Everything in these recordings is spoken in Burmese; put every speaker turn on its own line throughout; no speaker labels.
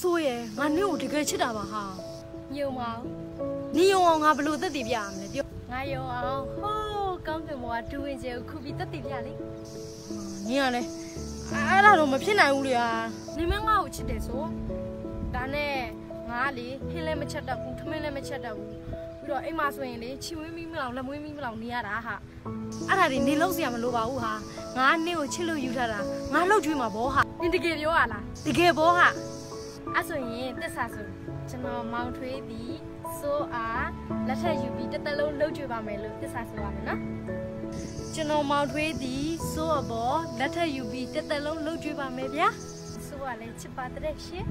ဆိုးရဲ့ငါနင့်ကိုတကယ်ချစ်တာပါဟာ
ညုံမအောင်
နီယုံအောင်ငါဘယ်လို့သက်တည်ပြရမလဲပြော
ငါယုံအောင်ဟိုးကောင်းကင်ဘဝဒူဝင်ကျဲကိုခုပြီးတက်တည်ပြလေ
နင်ကလည်းအဲ့ဒါတော့မဖြစ်နိုင်ဘူးလေဟာ
နေမငါ့ကိုချစ်တယ်ဆိုဒါနဲ့ငါကလေဟင်းလည်းမချက်တတ်ဘူးထမင်းလည်းမချက်တတ်ဘူးပြီးတော့အိမ်မှာဆိုရင်လေချီဝင်းမီးမလောင်လက်မွေးမီးမလောင်နေရတာဟာ
အဲ့ဒါတွေနေလို့စရာမလိုပါဘူးဟာငါနင့်ကိုချစ်လို့ယူထားတာငါလှုပ်ကြွေးမှာဘောဟာ
နင်တကယ်ပြောရလား
တကယ်ဘောဟာ
အဲ့ဆိုရင်တစ္ဆာဆိုကျွန်တော်မောင်ထွေးသည်ဆိုအားလက်ထက်ယူပြီးတစ်သက်လုံးလှုပ်ကြွေပါမယ်လို့တစ္ဆာဆိုရမယ်နော်
ကျွန်တော်မောင်ထွေးသည်စိုးအဘောလက်ထက်ယူပြီးတစ်သက်လုံးလှုပ်ကြွေးပါမယ်ဗျာ
ဆိုရလဲချစ်ပါတဲ့ရှင်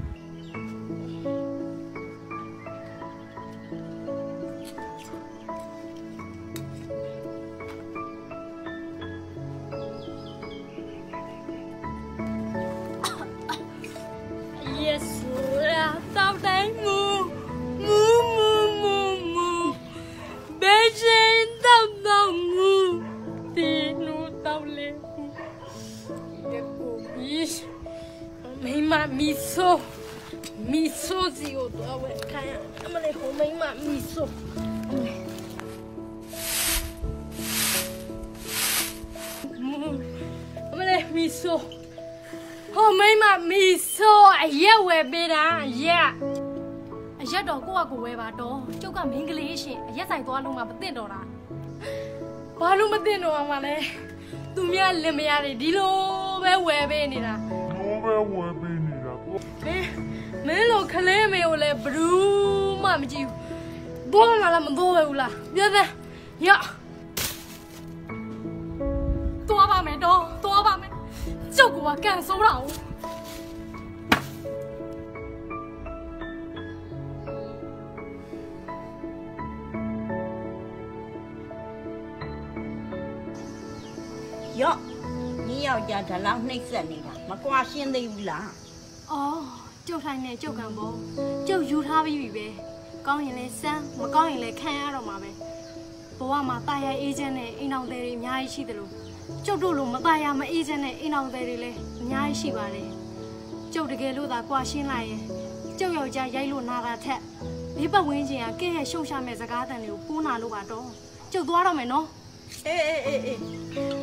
မိမမီဆိုမီဆိုစီကိုတော့ဝဲခိုင်းအမလေးဟိုမိမမီဆိုအမလေးမီဆိုဟိုမိမမီဆိုအရက်ဝယ်ပေးတာအရက်အရက်တော့ကိုကကိုဝယ်ပါတော့ကျုပ်ကမင်းကလေးရှင်အရက်ဆိုင်သွားလို့မှမသိတော့တာဘာလို့မသိတော့မှလဲသူများလင်မယားတွေဒီလိုပဲဝယ်ပေးနေတာ
လိုပဲဝယ်ပေးနေတာကို
မင်းမင်းလိုခလေးမေကိုလည်းဘယ်သူမှမကြည့်ဘူးဘောလာလားမ ဘောပဲဘူးလားပြတဲ့ရသွားပါမယ်တော့သွားပါမယ်ကျုပ်ကကန်ဆိုးတာ ਉਹ
ရော့ညီယောက်ျားဒါလောက်နှိမ့်ဆက်နေတာမကွာရှင်းသေးဘူးလား။
အော်ကျုပ်ထိုင်နေကျုပ်ကံပေါ့။ကျုပ်ယူထားပြီးပြီပဲ။ကောင်းရင်လည်းစမ်းမကောင်းရင်လည်းခံရတော့မှာပဲ။ဘဝမှာတာယာအေးချမ်းတဲ့အိမ်အောင်တွေအများကြီးရှိသလိုကျုပ်တို့လိုမတာယာမအေးချမ်းတဲ့အိမ်အောင်တွေလည်းအများကြီးရှိပါတယ်။ကျုပ်တကယ်လို့သာကွာရှင်းလိုက်ရင်ကျုပ်ယောက်ျားရိုက်လို့နာတာထက်ဒီပတ်ဝန်းကျင်ကကဲ့ရဲ့ရှုံရှာမဲ့စကားတန်တွေကိုပိုးနာလို့ပါတော့။ကျုပ်သွားတော့မယ်နော်။
အေးအေးအေးအေး